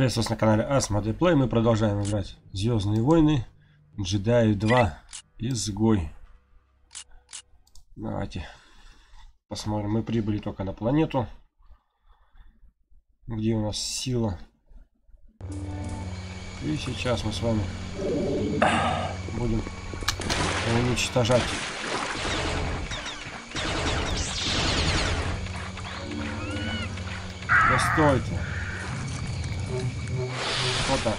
Приветствую вас на канале Asmodee Play. Мы продолжаем играть Звездные войны. Джедаи 2. Изгой. Давайте посмотрим. Мы прибыли только на планету. Где у нас сила. И сейчас мы с вами будем уничтожать Да стойте. Вот так.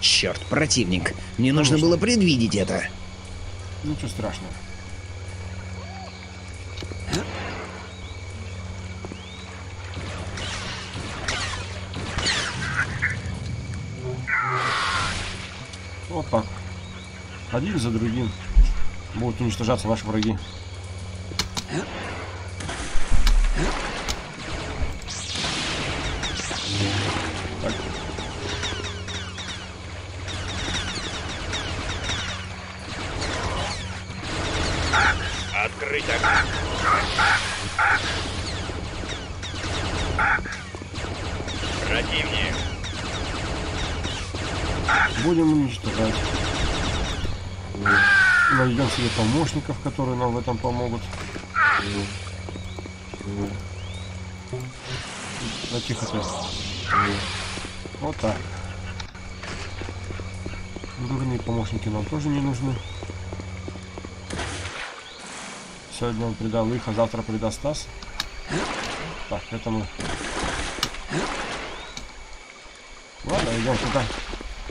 Черт, противник. Мне нужно было предвидеть это. Ничего страшного. Вот так. Один за другим будут уничтожаться наши враги. Противник. Будем уничтожать. Найдем себе помощников, которые нам в этом помогут. Да тихо ты. Вот так. Дурные помощники нам тоже не нужны. Сегодня он предал их, а завтра предаст нас. Так, это мы. Ладно, идем туда.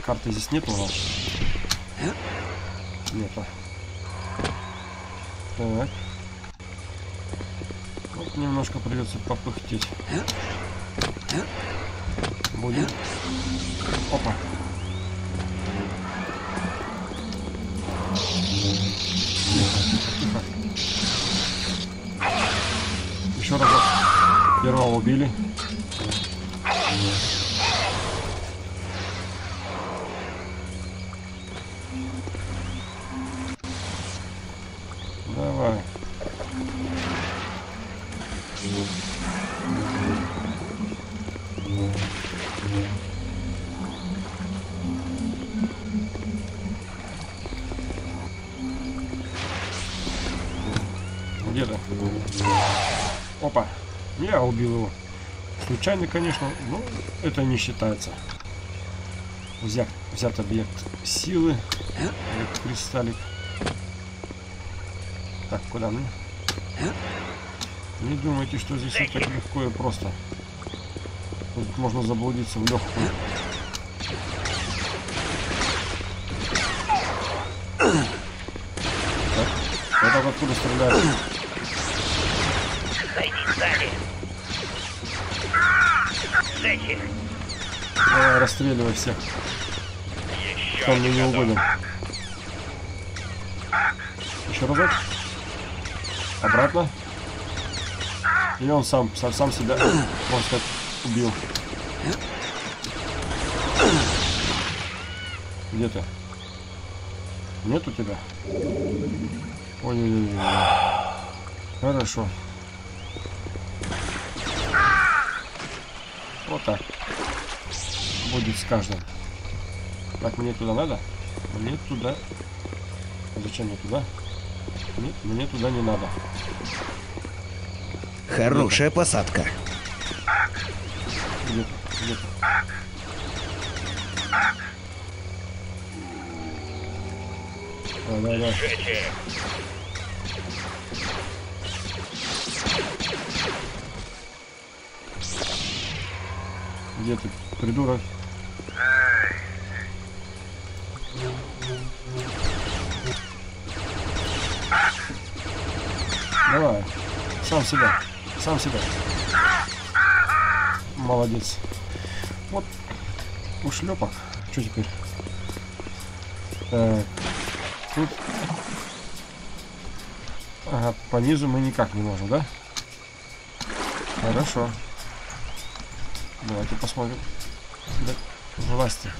Карты здесь нету у нас. Нету. Так. Вот немножко придется попыхтеть. Будем. Опа. Тихо. Еще разок. Первого убили. То Опа. Я убил его. Случайно, конечно, но это не считается. Взят, взят объект силы. Объект кристаллик. Так, куда мы? Не думайте, что здесь все так легко и просто. Тут можно заблудиться в легкую. Так, это откуда стреляют? Сзади. Их. Давай, расстреливай всех, Еще кто мне не угоден. Еще разок. Обратно. И он сам, сам, сам себя, можно сказать, убил. Где ты? Нет у тебя? Ой-ой-ой. Хорошо. Так. Будет с каждым. Так, мне туда надо? Мне туда... Зачем мне туда? Нет, мне туда не надо. Хорошая посадка. Где ты? Где ты? Давай, давай. Где ты, придурок? Давай. Сам себя. Сам себя. Молодец. Вот ушлепок. Что теперь? Так. Тут. Ага, по низу мы никак не можем, да? Хорошо. Давайте посмотрим. Да, власти.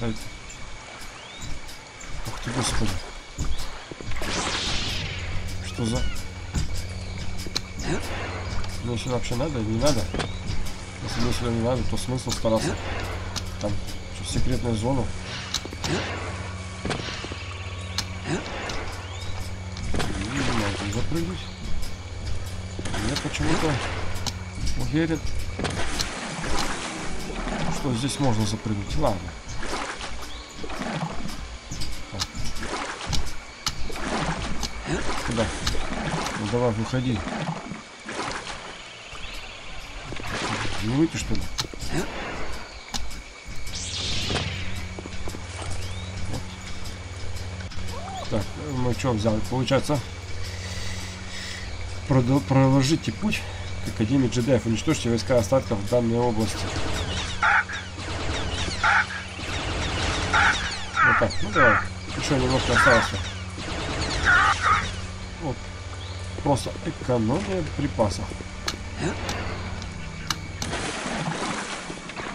Дайте. Ух ты, господи. Что за... Мне сюда вообще надо или не надо? Если мне сюда не надо, то смысл стараться. Там что, секретную зону. Не могу запрыгнуть. Я почему-то уверен, что здесь можно запрыгнуть. Ладно. Куда? Ну давай, выходи. Не выйти, что ли? Так, мы что взяли? Получается, проложите путь Академии джедаев. Уничтожьте войска остатков в данной области. Вот так, ну давай. Еще немножко осталось. Вот. Просто экономия припасов.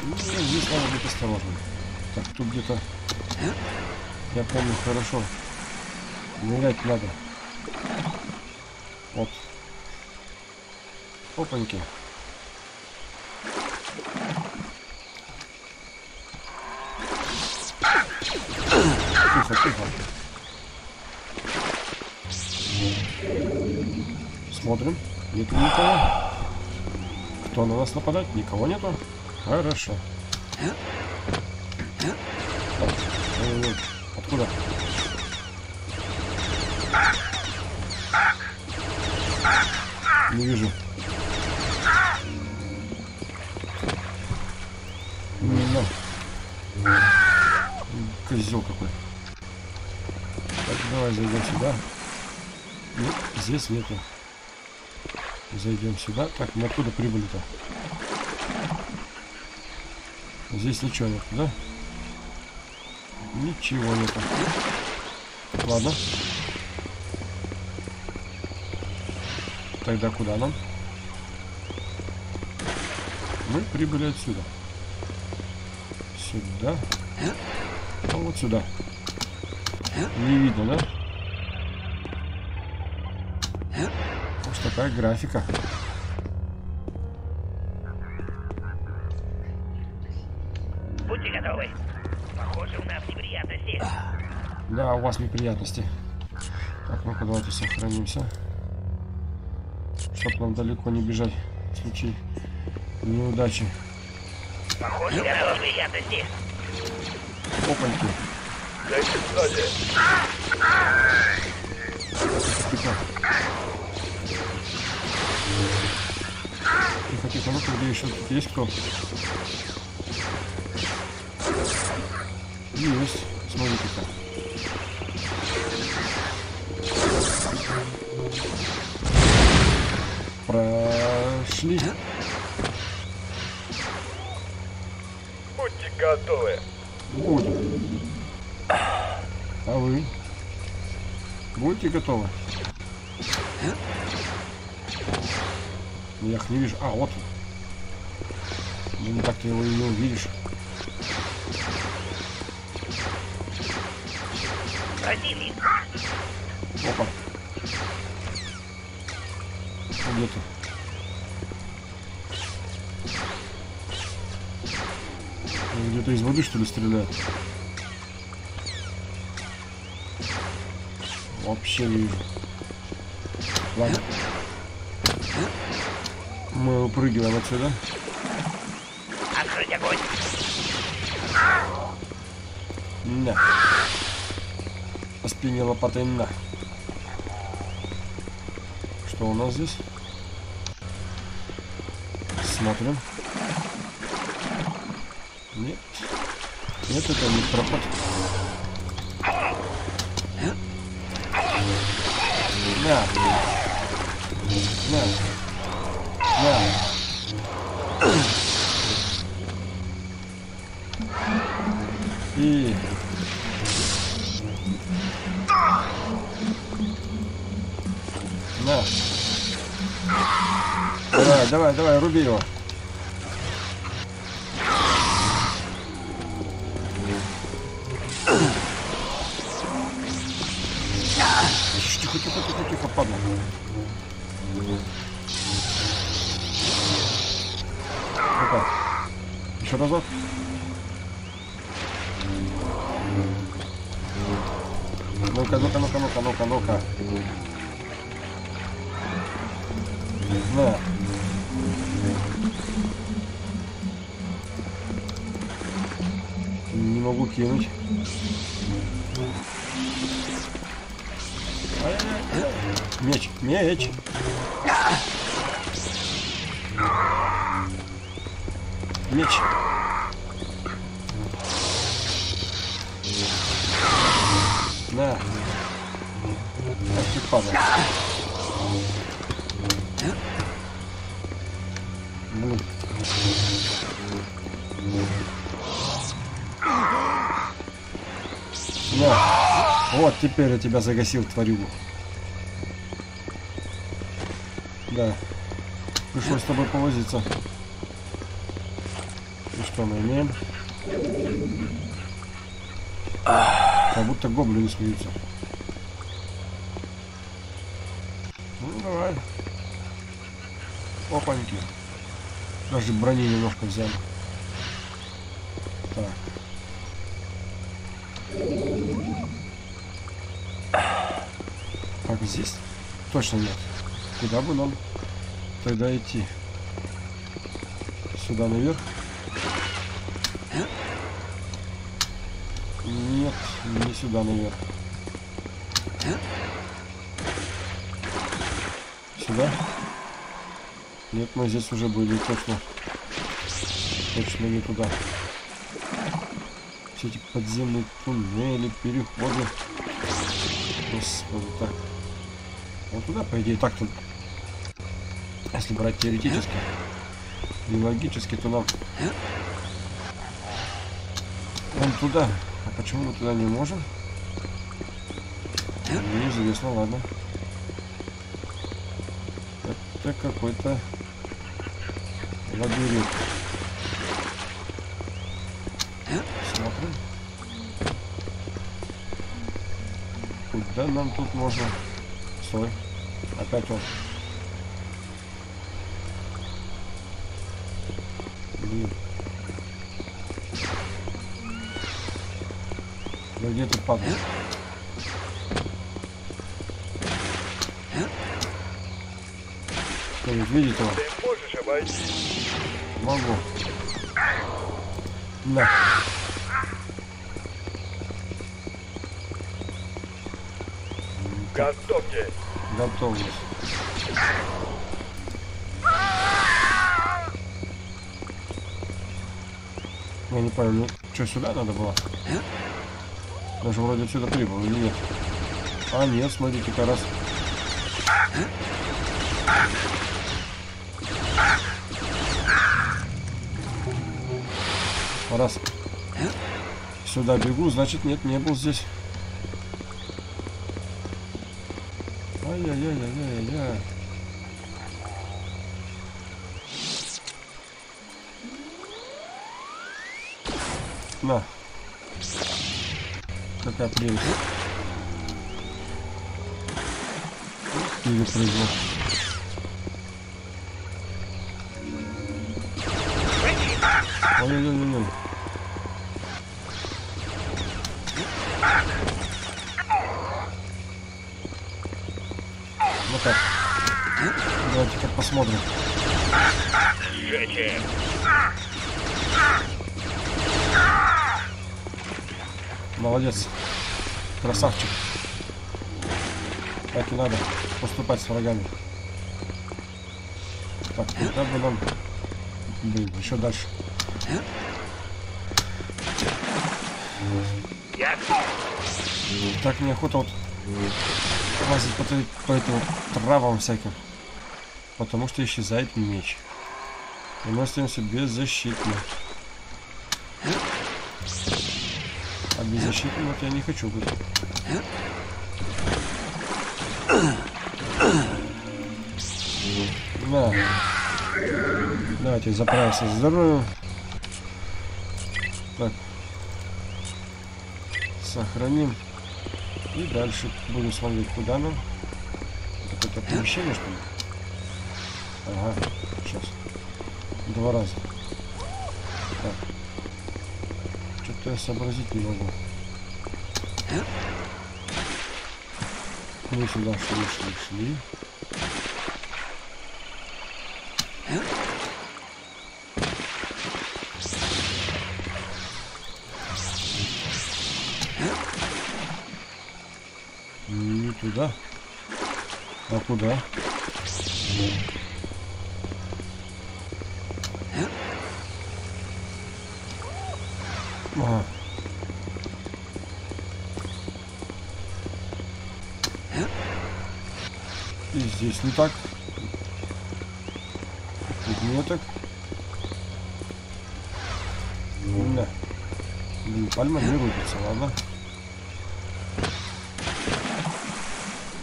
Ну, здесь надо быть осторожным. Так, тут где-то... Я помню хорошо. Нырять надо. Опаньки. Тихо, тихо. Смотрим. Нету никого. Кто на нас нападает? Никого нету. Хорошо. Так, ой-ой-ой. Откуда? Не вижу. Козел какой. Так, давай зайдем сюда. Нет, здесь нету. Зайдем сюда. Так, мы откуда прибыли-то? Здесь ничего нет, да? Ничего нету. Ладно. Тогда куда нам? Мы прибыли отсюда. Сюда. Вот сюда. Не видно, да? Вот такая графика. Будьте готовы. Похоже, у нас неприятности. Да, у вас неприятности. Так, ну-ка давайте сохранимся. Чтоб нам далеко не бежать в случае неудачи. Похоже, у нас неприятности. Опаньки. Тихо. Тихо, ну-ка, где еще тут есть кто? Есть. Смотрите-ка. Прошли. Будьте готовы. Будем. А вы? Будете готовы? Я их не вижу. А, вот он. Ну, не так-то его и не увидишь. Опа. Где ты? Где-то из воды, что ли, стреляет? Вообще вижу. Ладно. Мы упрыгиваем отсюда. Открыть огонь. На. По спине лопатой на. Что у нас здесь? Смотрим. Нет. Нет, это не проход. На. На. На. И... На. Давай, давай, давай, руби его. Опа. Еще разок. Ну-ка, ну-ка, ну-ка, ну-ка, ну-ка, ну-ка. Да. Не могу кинуть. Меч, меч. Меч. На. Ах ты. Блин. На. Вот, теперь я тебя загасил, тварюгу. Да. Пришлось с тобой повозиться. И что мы имеем? Как будто гоблины смеются. Ну, давай. Опаньки. Даже брони немножко взяли. Так. Так, здесь точно нет. Куда бы нам тогда идти? Сюда наверх? Нет, не сюда наверх. Сюда? Нет, мы здесь уже были, точно. Точно не туда. Все эти подземные туннели, переходы. Господи, так. Вот туда, по идее, так-то. Если брать теоретически. Не логически, то нам... Вон туда. А почему мы туда не можем? Неизвестно, ладно. Это какой-то лабиринт. Смотрим. Куда нам тут можно? Стой. Опять он. Блин. Да где ты падаешь? Кто-нибудь видит его? Ты можешь обойти? Могу. На. Готовьте. Готовность. Я не понял, ну что, сюда надо было? Даже вроде отсюда прибыл или нет? А, нет, смотрите-ка, раз. Раз. Сюда бегу, значит нет, не был здесь. Ай-яй-яй-яй-яй-яй. На. Какая прелесть. Перепрыгнул. Ой-ой-ой-ой. Ну как? Давайте-ка посмотрим. Сжечь. Молодец. Красавчик. Так и надо поступать с врагами. Так, куда бы нам... Блин, еще дальше. Так неохота вот лазить по, по этим травам всяким. Потому что исчезает меч. И мы остаемся беззащитны. Беззащитным вот я не хочу быть. На. Давайте заправимся здоровьем. Так. Сохраним. И дальше будем смотреть, куда нам. Это помещение, что ли? Ага, сейчас. Два раза. Так. Что-то я сообразить не могу. Мы сюда шли, шли, шли. Не туда. А куда? Ага. Здесь не так. Так. Да. Блин, пальма не рубится, ладно.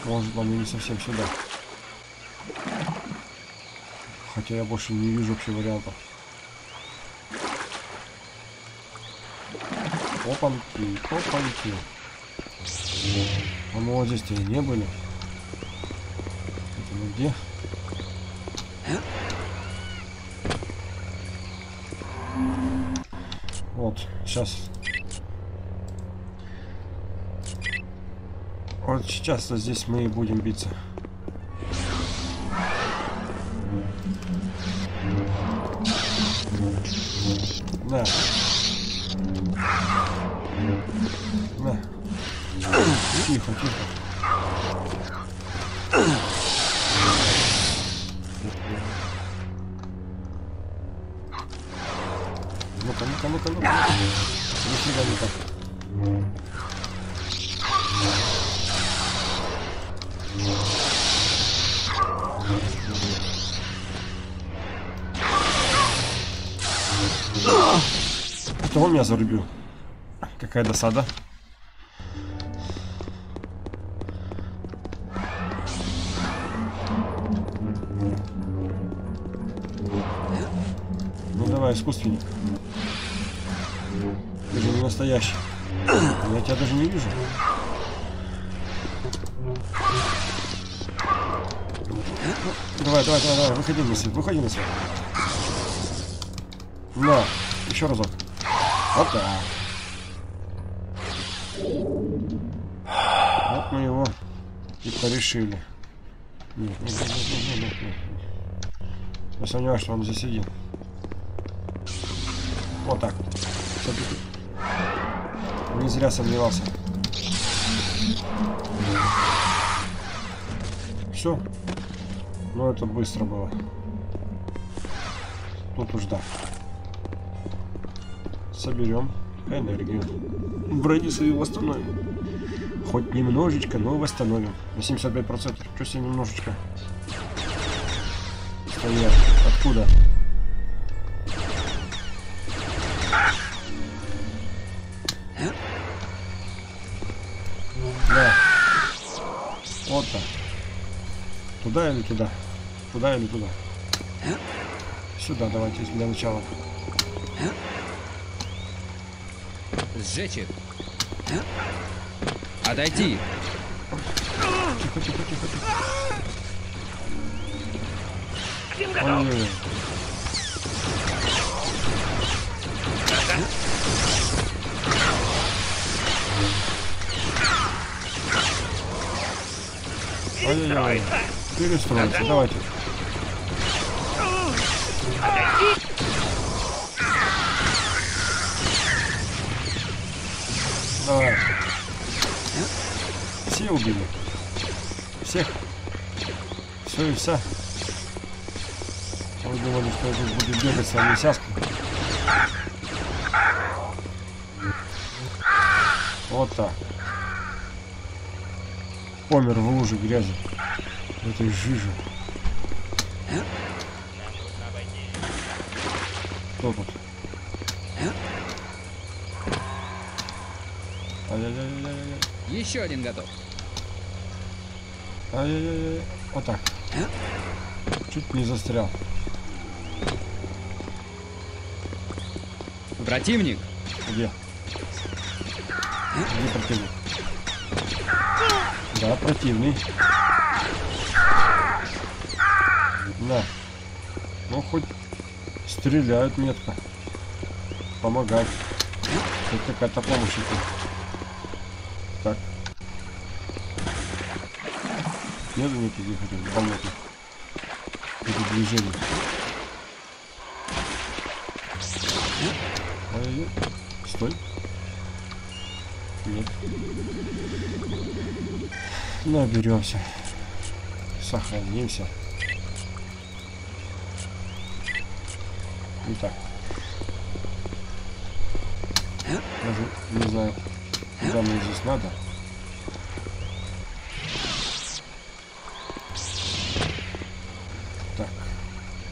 Может, нам не совсем сюда. Хотя я больше не вижу вообще вариантов. Опанки, опанки. А мы вот здесь-то и не были. Где? Вот, сейчас. Вот сейчас вот здесь мы и будем биться. Зарубил. Какая досада. Ну давай, искусственник. Ты же не настоящий. Я тебя даже не вижу. Давай, давай, давай, давай, выходи на свет, выходи на свет. На, еще разок. Вот так. Вот мы его и порешили. Нет, нет, нет, нет, нет, нет. Я сомневаюсь, что он здесь один. Вот так. Не зря сомневался. Все. Ну это быстро было. Тут уж да. Соберем энергию. Брони свои восстановим. Хоть немножечко, но восстановим. На 75%. Что себе немножечко? Стоят. Откуда? Да. Вот так. Туда или туда? Туда или туда? Сюда давайте для начала. Сжечь их. Отойти. Ой-ой-ой. Ой-ой-ой. Перестроиться, давайте. Давай. Все убили. Всех. Все и вся. Вы думали, что я тут буду бегать с вами сяской. Вот так. Помер в луже грязи. В этой жиже. Кто тут? Еще один готов. Ай-яй-яй. Вот так. Чуть не застрял. Противник. Где? Где противник? Да, противный. Да. Ну, хоть стреляют метко. помогать. Хоть какая-то помощь идти. Нету никаких этих болотных передвижений. Ой-ой-ой. Стой. Нет. Наберемся. Сохранимся. Итак. Даже не знаю, куда мне здесь надо.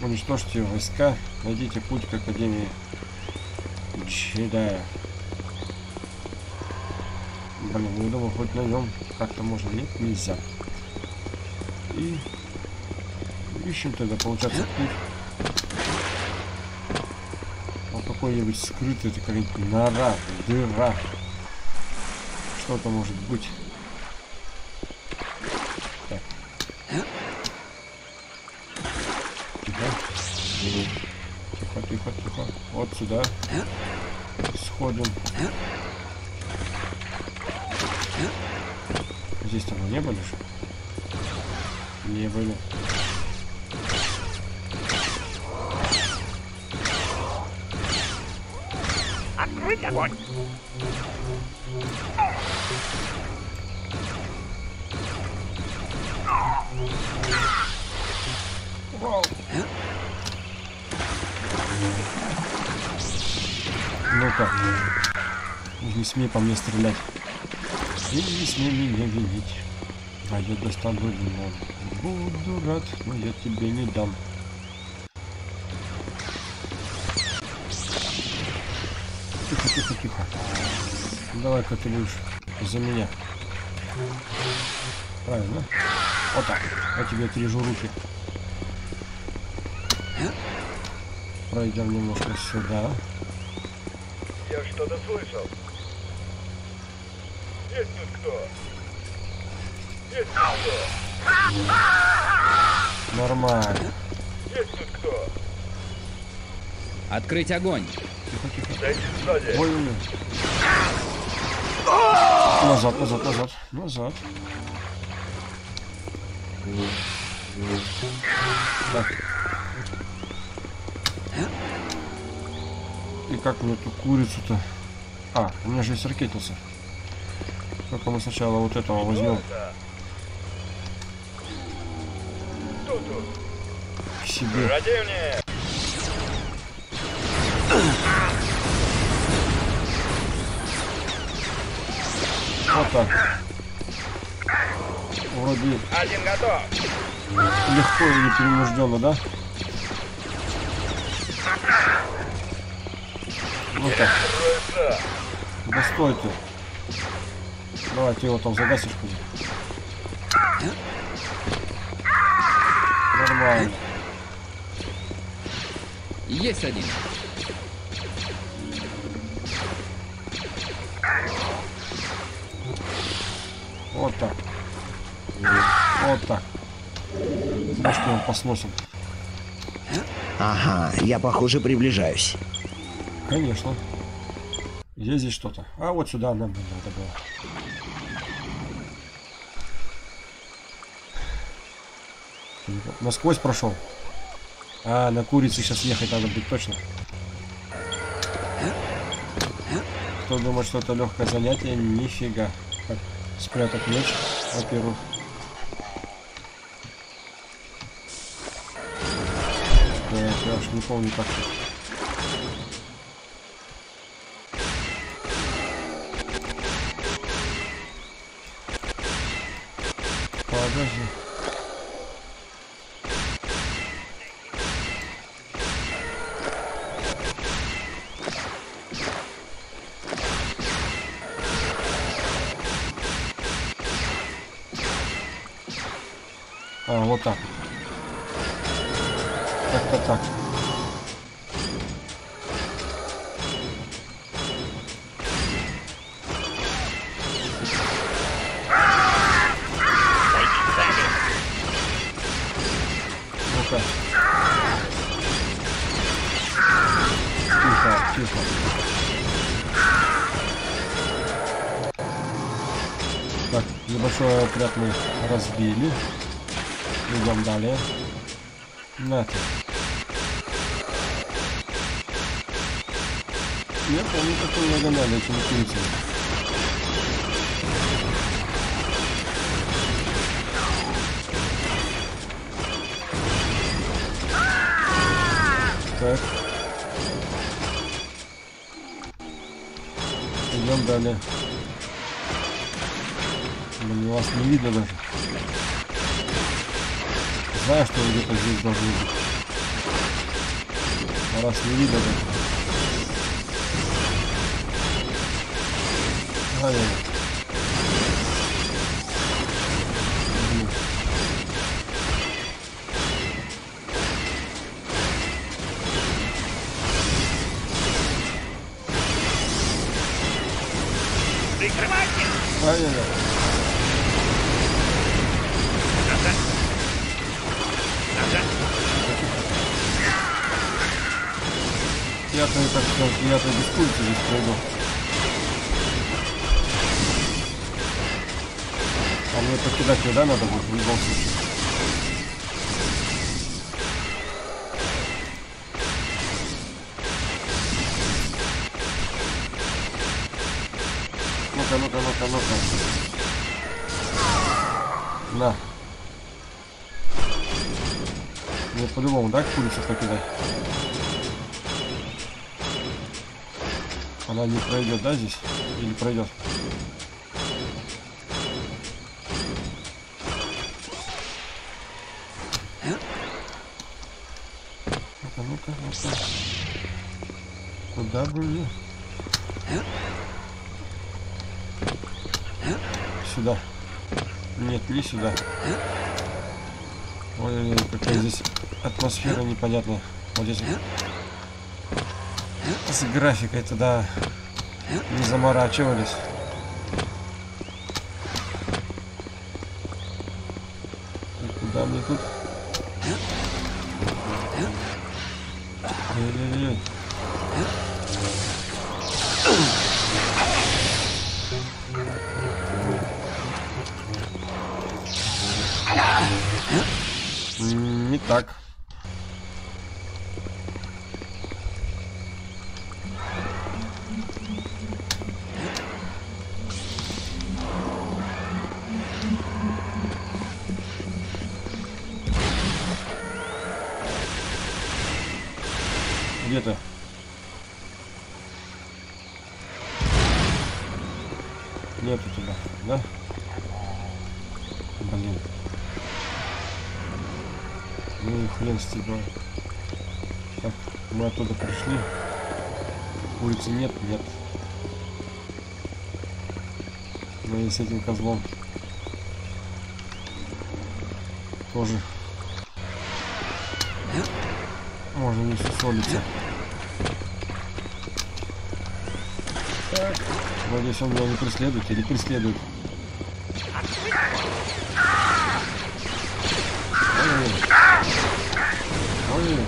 Уничтожьте войска. Найдите путь к Академии Джедая. Блин, я думал, хоть на нем как-то можно. Нет, нельзя. И ищем тогда, получается, путь. Вот какой-нибудь скрытый, это какая-нибудь нора, дыра. Что-то может быть. Сюда. Сходим. Здесь там не были же? Не были. Открыть огонь! Ну-ка. Не смей по мне стрелять. И не смей меня винить. А я достану лимон. Буду рад, но я тебе не дам. Тихо, тихо, тихо. Давай-ка ты будешь за меня. Правильно? Вот так. Я тебе отрежу руки. Пройдем немножко сюда. Я что-то слышал. Есть тут кто? Есть тут кто? Нормально. Есть тут кто? Открыть огонь. Тихо, тихо. Зайди сзади. Ой, ой, ой. Назад, назад, назад, назад. Так. Как мне эту курицу-то? А, у меня же есть ракетница. Только мы сначала вот этого возьмем к себе. Вот так. Вроде Один готов! легко и непринужденно, да? Вот так. Да стой ты. Давай, ты его там загасишь куда. Нормально. Есть один. Вот так. Вот так. Может, его посносим. Ага, я, похоже, приближаюсь. Конечно. Есть здесь что-то. А вот сюда нам надо было. Насквозь прошел. А, на курицу сейчас ехать надо быть точно. Кто думает, что это легкое занятие, нифига. Как спрятать меч, во-первых. Да, я уж не помню как. Подожди. А, вот так. Как-то так. Ну-ка. Тихо. Отряд мы разбили. Идем далее. На ты. Я помню, какой я гоняли этими курицами. Так. Идем далее. Вас не видно даже. Знаю, что вы где-то здесь должны быть. А раз не видно даже. Ай, я-то без пульта здесь пройду. А мне покидать туда надо будет в любом случае. Ну-ка, ну-ка, ну-ка, ну-ка. На. Мне по-любому, да, курицу покидать? Она не пройдет, да, здесь? Или пройдет? Ну-ка, ну-ка, ну-ка. Куда мне? Сюда. Нет, не сюда. Ой, какая здесь атмосфера непонятная. Вот здесь с графикой туда не заморачивались. Куда мне тут? Не так. С этим козлом тоже можно не сусолиться. Так. Надеюсь, он меня не преследует или преследует. Ой. Ой.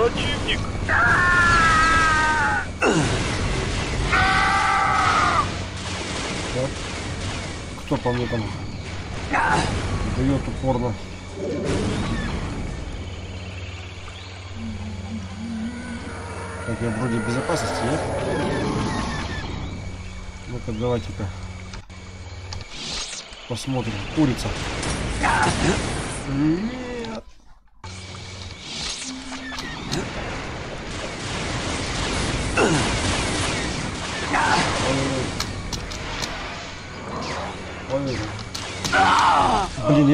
Противник! Так. Кто по мне там дает упорно? Так, я вроде безопасности, нет? Ну-ка, давайте-ка посмотрим. Курица.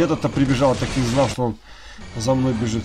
Этот-то прибежал, так и знал, что он за мной бежит.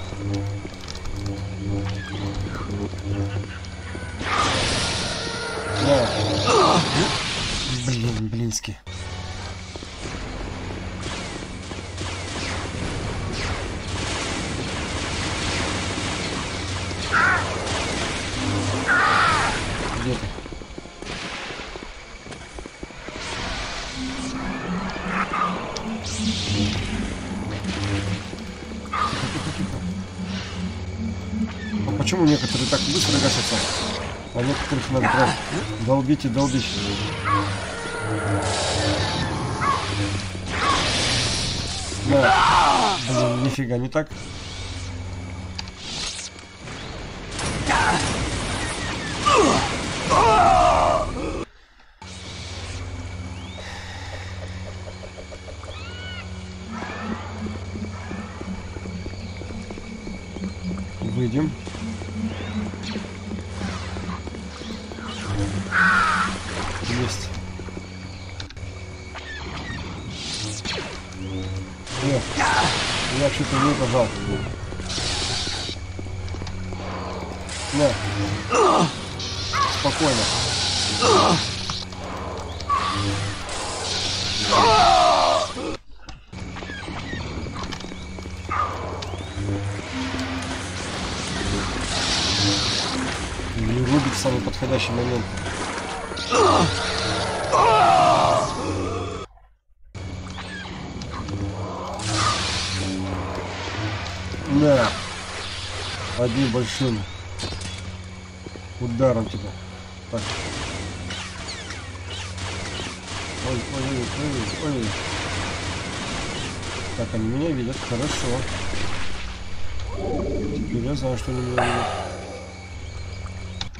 И долбить? Да. Блин, нифига не так. Есть. Нет. Я что-то не пожал. На. Спокойно. Не рубит в самый подходящий момент. Одним большим ударом тебя. Так. Ой, ой, ой, ой, ой. Так, они меня видят, хорошо. Теперь я знаю, что они меня видят.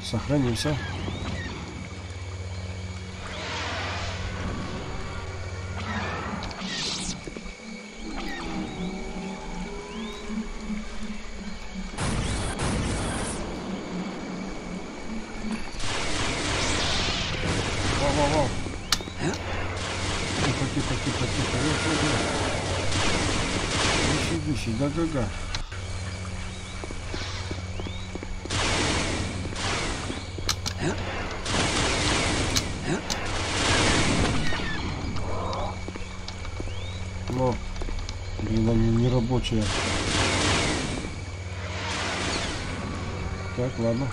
Сохранимся. Тихо, тихо, тихо. Вот, вот, вот. Гуси, гуси, да-да-да. Но, блин, они не рабочие. Так, ладно.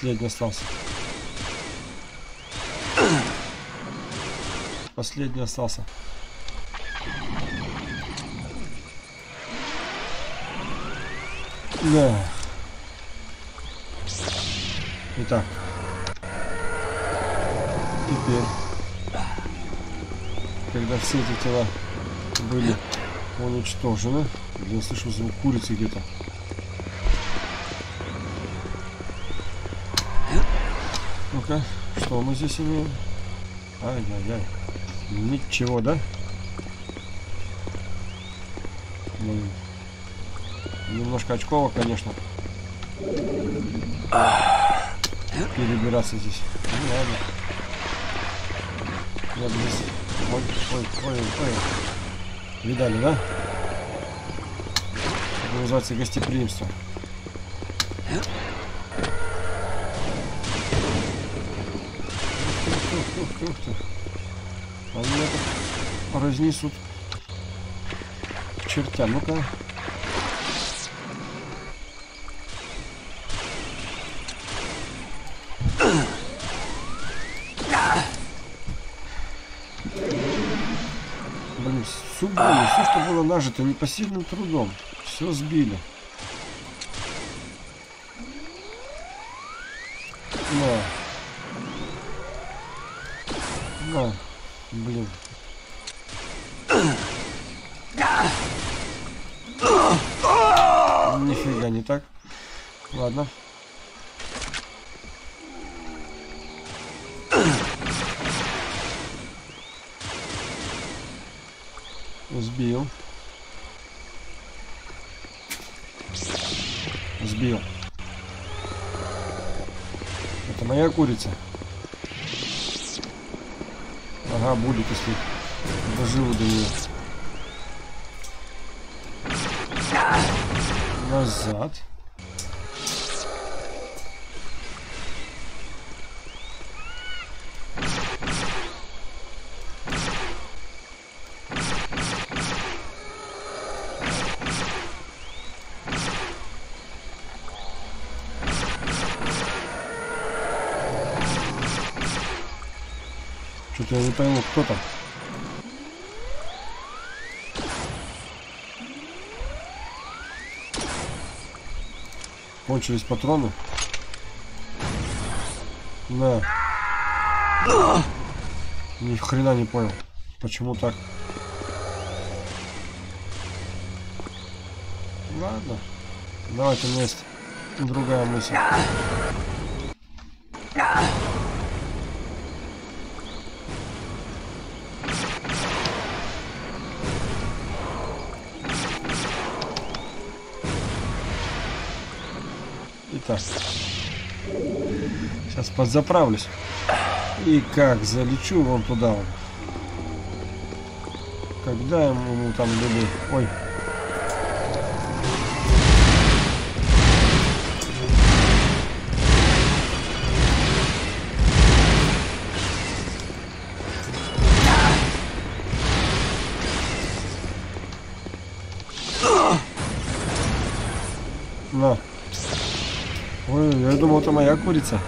Последний остался. Последний остался. Да. Итак. Теперь, когда все эти тела были уничтожены, я слышу звук курицы где-то. Ну-ка, что мы здесь имеем? Ай-яй-яй. Ничего, да? Немножко очково, конечно. Перебираться здесь. Ну ладно. Я здесь... Ой, ой, ой, ой. Видали, да? Это называется гостеприимство. Ух ух ты, ты. Они это разнесут к чертям. Ну-ка. Блин, все. Все, что было нажито непосильным трудом. Все сбили. Сбил. Сбил. Это моя курица. Ага, будет, если доживу до нее. Назад. Кто там. Кончились патроны. На. Ни хрена не понял. Почему так? Ладно. Давайте у другая мысль. Итак. Сейчас подзаправлюсь. И как залечу вон туда. Когда ему там люди... Ой. Это моя курица.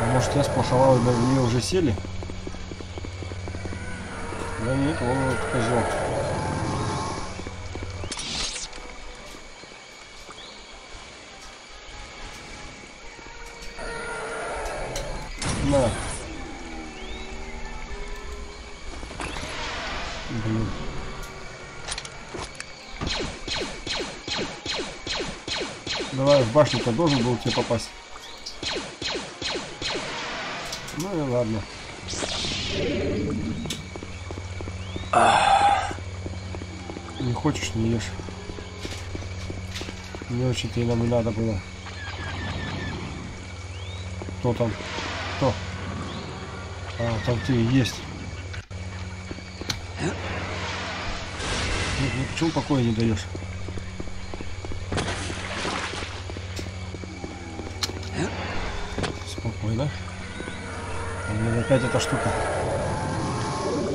А может, я сплоховал, на нее уже сели? Да нет, вон этот козел. На. Блин. Давай в башню-то должен был тебе попасть. Ладно. Не хочешь, не ешь. Не очень-то и нам и надо было. Кто там? Кто? А, там ты есть. Ну, ну почему покоя не даешь? Спокойно. Опять эта штука.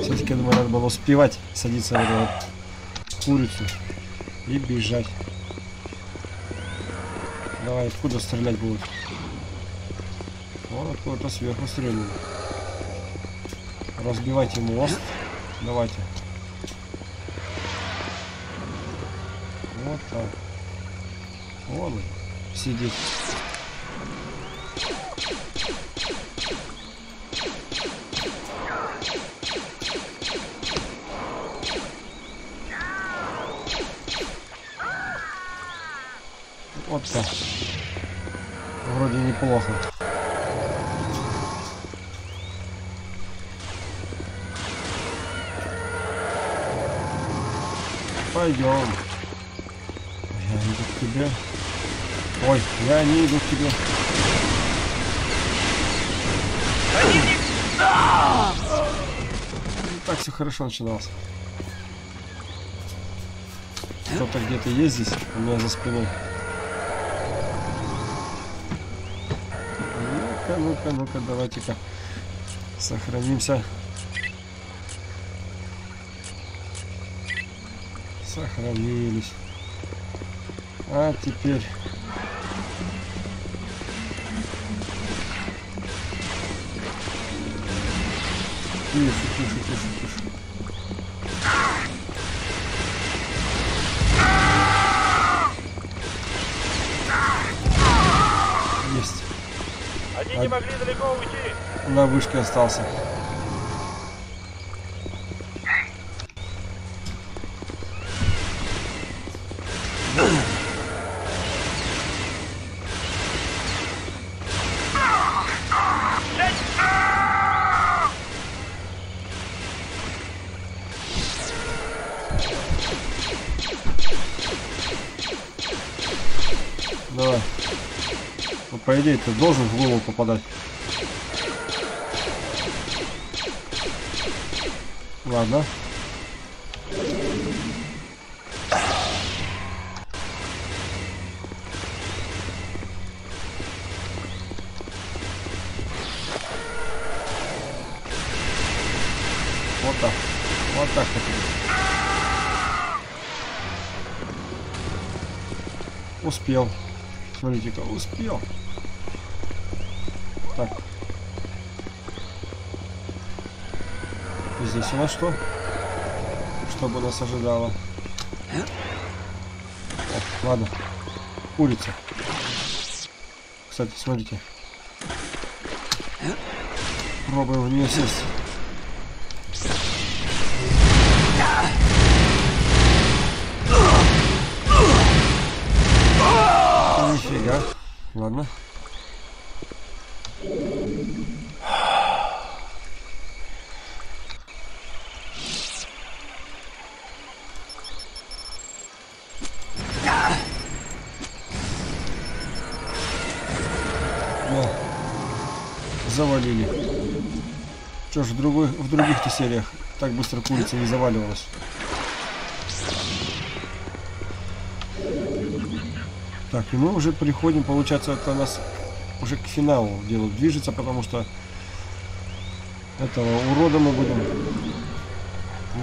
Все-таки, думаю, надо было успевать садиться на эту вот курицу и бежать. Давай, откуда стрелять будут? Вон откуда-то сверху стреляют. Разбивайте мост. Давайте. Вот так. Вон он сидит. Пойдем. Я иду к тебе. Ой, я не иду к тебе. Противник! Не так все хорошо начиналось. Кто-то где-то есть здесь, у меня за спиной. Ну-ка, ну-ка, ну-ка, давайте-ка сохранимся. Сохранились. А теперь... Тише, тише, тише, тише. Есть. Они не могли далеко уйти. На вышке остался. Идее, ты должен в голову попадать. Ладно. Вот так. Вот так. Успел. Смотрите-ка, успел. Так. И здесь у нас что? Что бы нас ожидало? О, ладно. Курица. Кстати, смотрите. Пробуем в нее сесть. Нифига. Ладно. Что ж, в, другой, в других-то сериях так быстро курица не заваливалась. Так, и мы уже приходим, получается, это у нас уже к финалу дело движется, потому что этого урода мы будем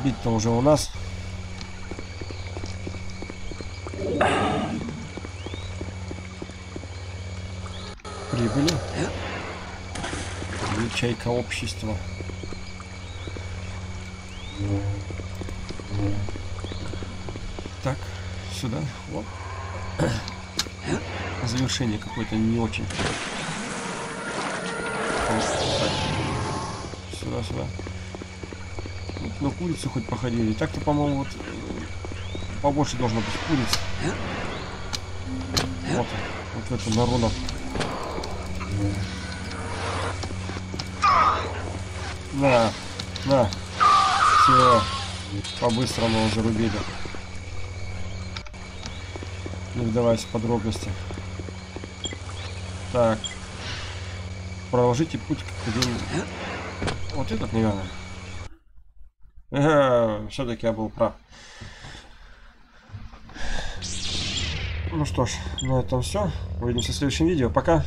бить-то уже у нас. Прибыли. Ячейка общества. Так, сюда. Вот. Завершение какое-то не очень. Сюда, сюда. Вот на курицу хоть походили. Так-то, по-моему, вот э, побольше должно быть куриц. Вот, вот в этом народном. На, на. Все. По-быстрому зарубили. Не вдаваясь в подробности. Так. Проложите путь к академии. Вот этот, наверное. Ага, все-таки я был прав. Ну что ж, на этом все. Увидимся в следующем видео. Пока.